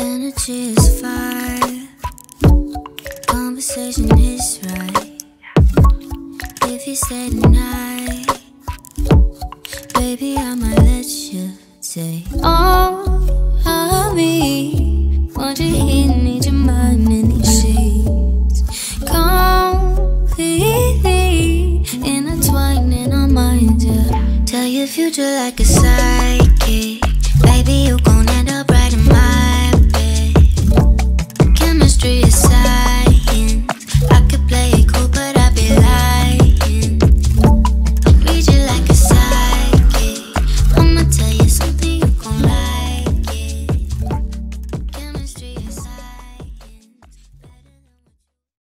Energy is fire. Conversation is right. If you stay tonight, baby, I might let you say all of me. Want you here, need your mind. Completely our minds. Tell your future like a sight. streets.